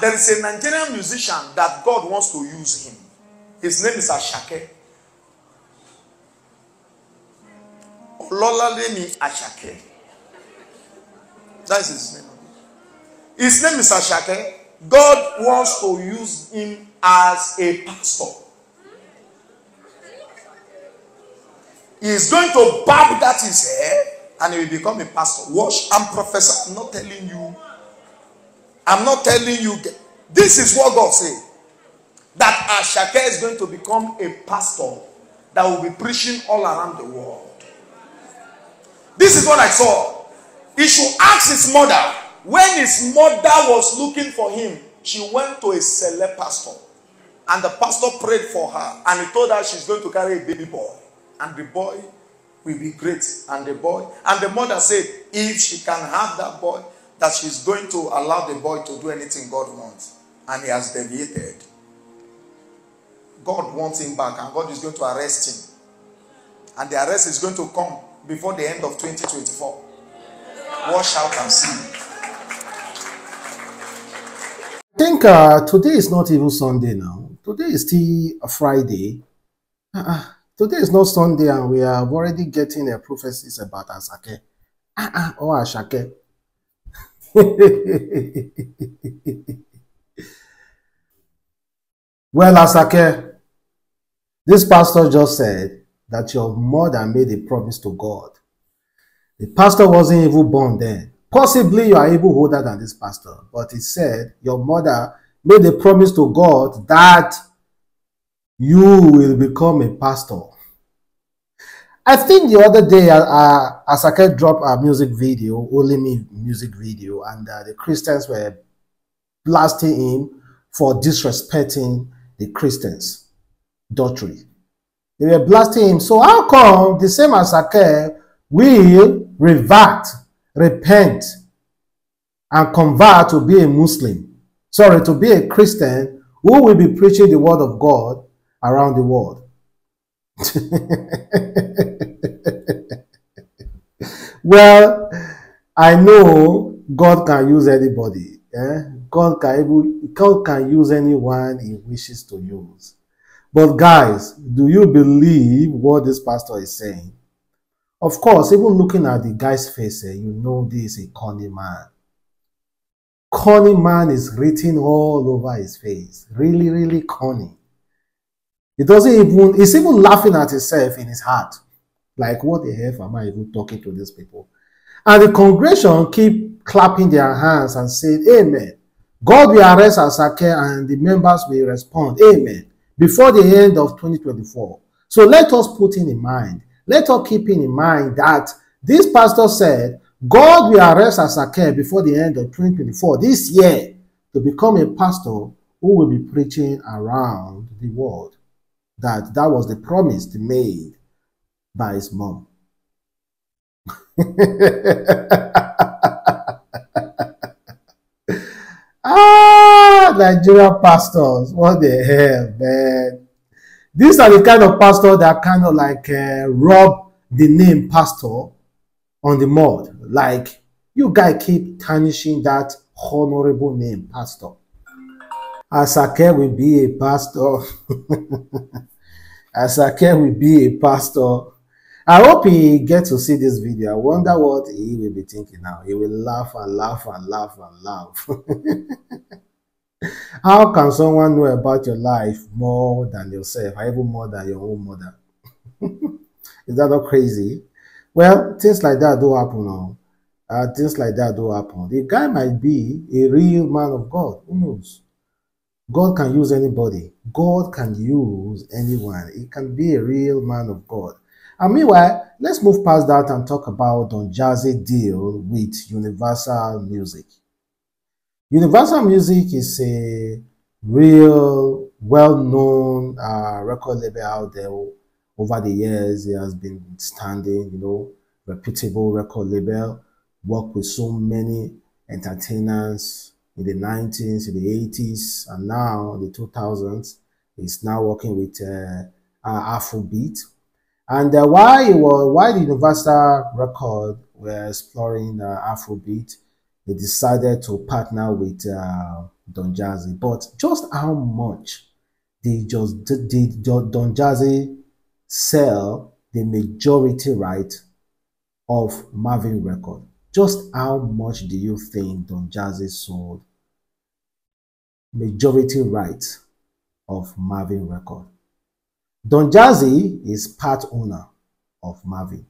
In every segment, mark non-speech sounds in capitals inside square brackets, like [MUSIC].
There is a Nigerian musician that God wants to use him. His name is Ashake. Ololalemi Ashake. That is his name. His name is Ashake. God wants to use him as a pastor. He is going to barb that his hair and he will become a pastor. Watch, I'm professor. I'm not telling you. I'm not telling you. This is what God said. That Ashake is going to become a pastor that will be preaching all around the world. This is what I saw. He should ask his mother. When his mother was looking for him, she went to a celeb pastor. And the pastor prayed for her. And he told her she's going to carry a baby boy. And the boy will be great. And the boy, and the mother said, if she can have that boy, that she's going to allow the boy to do anything God wants. And he has deviated. God wants him back, and God is going to arrest him. And the arrest is going to come before the end of 2024. Wash out and see. I think uh, today is not even Sunday now. Today is still a Friday. Uh-uh. Today is not Sunday, and we are already getting uh, prophecies about Asake. Uh-uh. Oh, Ashake. [LAUGHS] well, Asake, this pastor just said that your mother made a promise to God. The pastor wasn't even born then. Possibly you are even older than this pastor, but he said your mother made a promise to God that you will become a pastor. I think the other day, uh, uh, Asake dropped a music video, only me music video, and uh, the Christians were blasting him for disrespecting the Christians' doctrine. They were blasting him. So how come the same Asake will revert, repent, and convert to be a Muslim? Sorry, to be a Christian who will be preaching the word of God around the world. [LAUGHS] well, I know God can use anybody. Eh? God can God can use anyone He wishes to use. But guys, do you believe what this pastor is saying? Of course, even looking at the guy's face, eh, you know this is a cunning man. Cunning man is written all over his face. Really, really cunning. He doesn't even, he's even laughing at himself in his heart. Like, what the hell am I even talking to these people? And the congregation keep clapping their hands and saying, Amen. God will arrest Asake and the members will respond, Amen, before the end of 2024. So let us put in mind, let us keep in mind that this pastor said, God will arrest Asake before the end of 2024, this year, to become a pastor who will be preaching around the world that that was the promise made by his mom. [LAUGHS] ah, Nigerian pastors, what the hell, man. These are the kind of pastors that kind of like uh, rub the name pastor on the mud. Like, you guys keep tarnishing that honorable name, pastor. Asake will be a pastor. [LAUGHS] Asake will be a pastor. I hope he gets to see this video. I wonder what he will be thinking now. He will laugh and laugh and laugh and laugh. [LAUGHS] How can someone know about your life more than yourself, or even more than your own mother? [LAUGHS] Is that not crazy? Well, things like that do happen now. Uh, things like that do happen. The guy might be a real man of God. Who knows? God can use anybody. God can use anyone. He can be a real man of God. And meanwhile, let's move past that and talk about Don Jazzy deal with Universal Music. Universal Music is a real, well-known uh, record label out there. Over the years, it has been standing, you know, reputable record label. Worked with so many entertainers, in the 90s, in the 80s, and now the 2000s. It's now working with uh, Afrobeat. And uh, why was why the Universal Record were exploring uh, Afrobeat, they decided to partner with uh, Don Jazzy. But just how much did just did Don Jazzy sell the majority right of Mavin record? Just how much do you think Don Jazzy sold majority right of Mavin record? Don Jazzy is part owner of Mavin.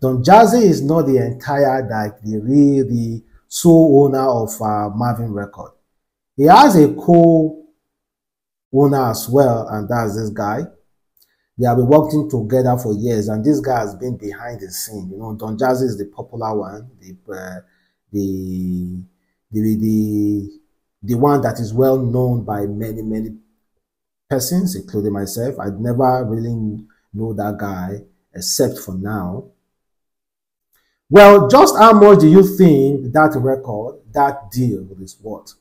Don Jazzy is not the entire, like the real, the sole owner of uh, Mavin record. He has a co-owner as well, and that's this guy. They have been working together for years, and this guy has been behind the scene. You know, Don Jazzy is the popular one, the uh, the, the the the one that is well known by many many persons, including myself. I'd never really know that guy except for now. Well, just how much do you think that record, that deal is worth?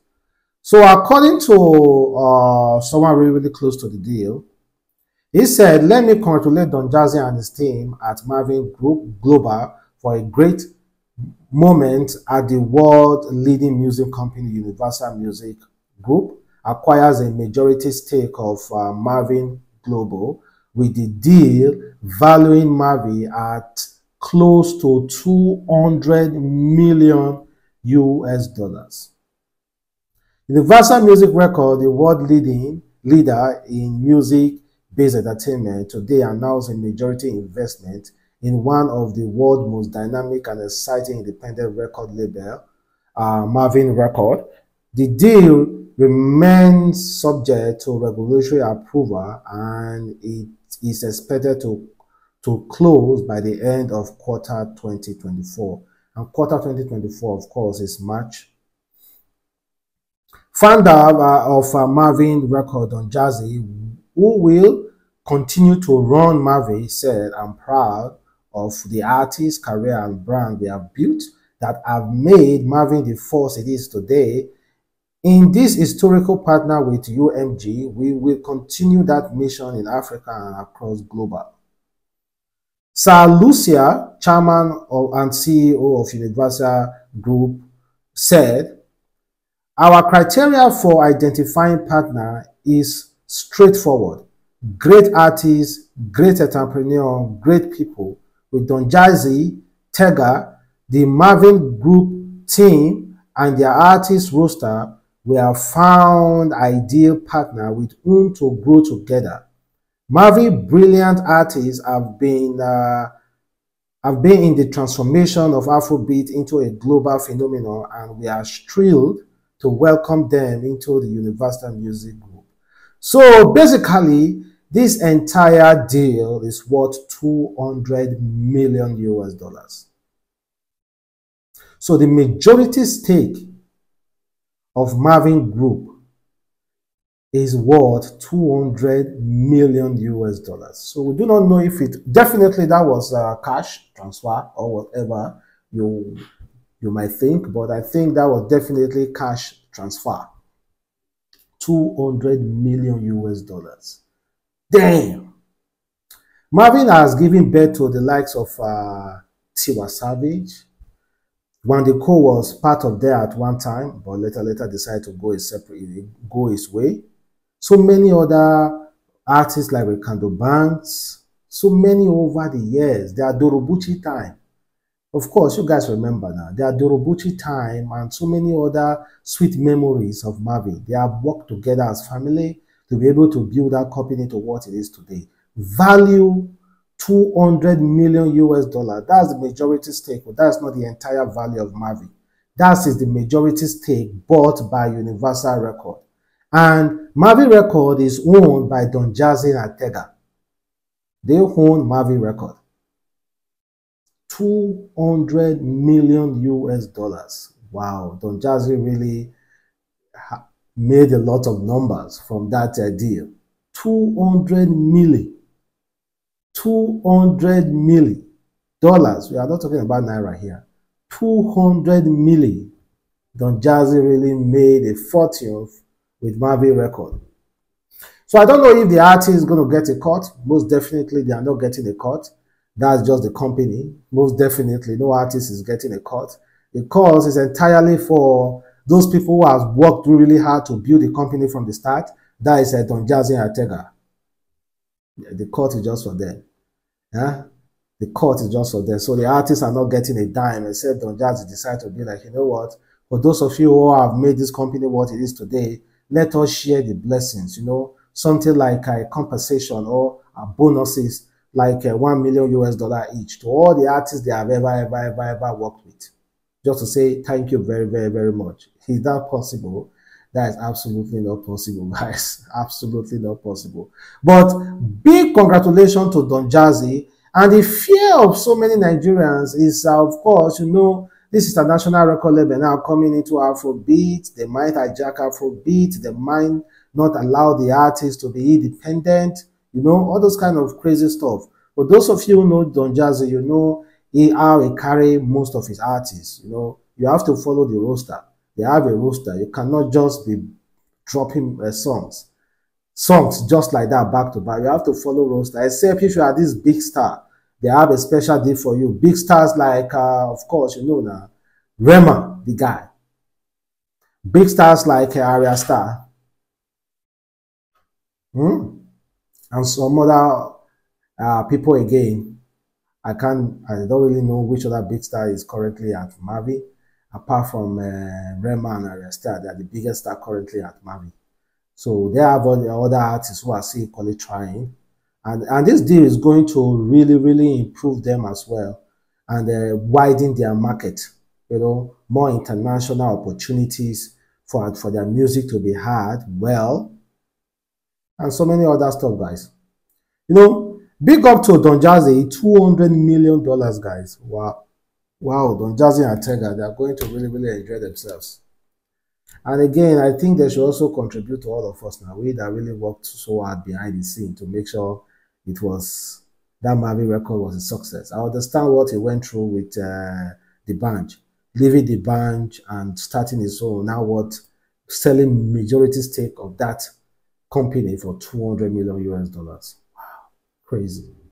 So according to uh, someone really, really close to the deal, he said, let me congratulate Don Jazzy and his team at Mavin Group Global for a great moment at the world leading music company Universal Music Group acquires a majority stake of uh, Mavin Global with the deal valuing Mavin at close to 200 million US dollars. Universal Music Record, the world leading leader in music-based entertainment, today announced a majority investment in one of the world's most dynamic and exciting independent record label, uh, Mavin Record. The deal remains subject to regulatory approval and it is expected to, to close by the end of quarter 2024. And quarter 2024, of course, is March founder of uh, Mavin Record Don Jazzy, who will continue to run Mavin, said, I'm proud of the artist, career, and brand we have built that have made Mavin the force it is today. In this historical partner with UMG, we will continue that mission in Africa and across global. Sir Lucian, chairman of, and CEO of Universal Group, said, our criteria for identifying partner is straightforward. Great artists, great entrepreneur, great people. With Don Jazzy, Tega, the Mavin Group team, and their artist roster, we have found ideal partner with whom to grow together. Mavin brilliant artists have been uh, have been in the transformation of Afrobeat into a global phenomenon, and we are thrilled to welcome them into the Universal Music Group. So basically, this entire deal is worth 200 million US dollars. So the majority stake of Mavin Group is worth 200 million US dollars. So we do not know if it definitely that was a cash transfer or whatever you you might think, but I think that was definitely cash transfer. 200 million US dollars. Damn. Mavin has given birth to the likes of uh, Tiwa Savage. Wande Coal was part of there at one time, but later later decided to go his separate, go his way. So many other artists like Reekado Banks, so many over the years. They are time. Of course, you guys remember now. There are time and so many other sweet memories of Mavin. They have worked together as family to be able to build that company to what it is today. Value 200 million US dollar. That's the majority stake, that's not the entire value of Mavin. That is the majority stake bought by Universal Record. And Mavin Record is owned by Don Jazzy and Tega. They own Mavin Record. 200 million US dollars. Wow, Don Jazzy really made a lot of numbers from that uh, deal. 200 million. 200 million dollars. We are not talking about Naira here. 200 million. Don Jazzy really made a fortune with Mavin Record. So I don't know if the artist is going to get a cut. Most definitely, they are not getting a cut. That's just the company. Most definitely, no artist is getting a cut. The cause is entirely for those people who have worked really hard to build the company from the start, that is uh, Don Jazzy and Ortega. The court is just for them. Yeah? The court is just for them. So the artists are not getting a dime except Don Jazzy decide to be like, you know what? For those of you who have made this company what it is today, let us share the blessings, you know, something like a compensation or a bonuses like a 1 million US dollar each to all the artists they have ever, ever, ever, ever worked with. Just to say thank you very, very, very much. Is that possible? That is absolutely not possible, [LAUGHS] guys. absolutely not possible. But big congratulations to Don Jazzy. And the fear of so many Nigerians is, uh, of course, you know, this is a national record label now coming into Afrobeat. They might hijack Afrobeat. They might not allow the artist to be independent. You know, all those kind of crazy stuff. But those of you who know Don Jazzy, you know he, how he carry most of his artists. You know, you have to follow the roster. They have a roster. You cannot just be dropping uh, songs. Songs just like that back to back. You have to follow roster. Except if you are this big star, they have a special deal for you. Big stars like, uh, of course, you know now, Rema, the guy. Big stars like uh, Ayra Starr. Hmm? And some other uh, people again. I can't, I don't really know which other big star is currently at Mavin. Apart from uh, Rema and Ayra Starr, they are the biggest star currently at Mavin. So they have other artists who are still equally trying. And, and this deal is going to really, really improve them as well and uh, widen their market, you know, more international opportunities for, for their music to be heard well, and so many other stuff, guys. You know, big up to Don Jazzy, $200 million, guys. Wow. Wow, Don Jazzy and Tega, they are going to really, really enjoy themselves. And again, I think they should also contribute to all of us now. We that really worked so hard behind the scene to make sure it was that Mavin record was a success. I understand what he went through with uh, the band, leaving the band and starting his own. Now what selling majority stake of that company for 200 million US dollars. Wow, crazy.